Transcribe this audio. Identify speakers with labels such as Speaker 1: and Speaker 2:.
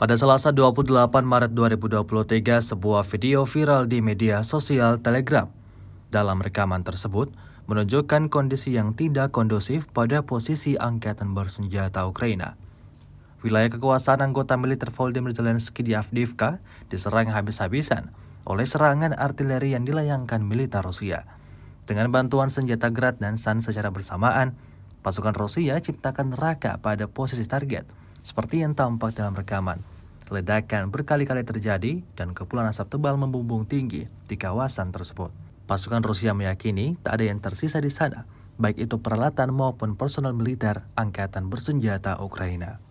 Speaker 1: Pada Selasa 28 Maret 2023, sebuah video viral di media sosial Telegram. Dalam rekaman tersebut, menunjukkan kondisi yang tidak kondusif pada posisi angkatan bersenjata Ukraina. Wilayah kekuasaan anggota militer Volodymyr Zelensky di Avdiivka diserang habis-habisan oleh serangan artileri yang dilayangkan militer Rusia. Dengan bantuan senjata Grad dan San secara bersamaan, pasukan Rusia ciptakan neraka pada posisi target – seperti yang tampak dalam rekaman. Ledakan berkali-kali terjadi dan kepulan asap tebal membumbung tinggi di kawasan tersebut. Pasukan Rusia meyakini tak ada yang tersisa di sana, baik itu peralatan maupun personel militer angkatan bersenjata Ukraina.